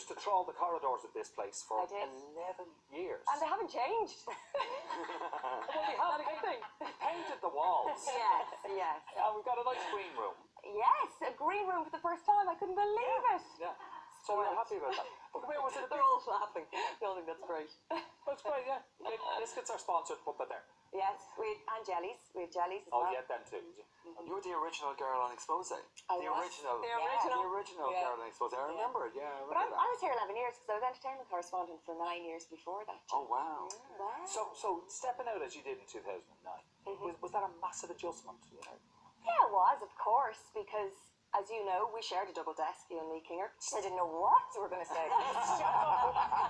used to trawl the corridors of this place for 11 years. And they haven't changed. well, we have Not a good thing. painted the walls. yes, yes. And we've got a nice green room. Yes, a green room for the first time. I couldn't believe it. Yeah. So we're happy about that. But where was it? They're all laughing. They all think that's great. That's great, yeah. Like, Biscuits are sponsored, put that there. Yes, we and jellies. We have jellies as Oh, well. yeah, them too. Mm-hmm. You were the original girl on Xposé. I the was. original. The The original. original Yeah. girl on Xposé. I remember, yeah. I But I, remember I that. was here 11 years because I was entertainment correspondent for nine years before that. Oh, wow. Wow. So, so stepping out as you did in 2009, mm-hmm. was, was that a massive adjustment? You know? Yeah, it was, of course, because as you know, we shared a double desk, you and me, Kinger. I didn't know what we were going to say. Sometimes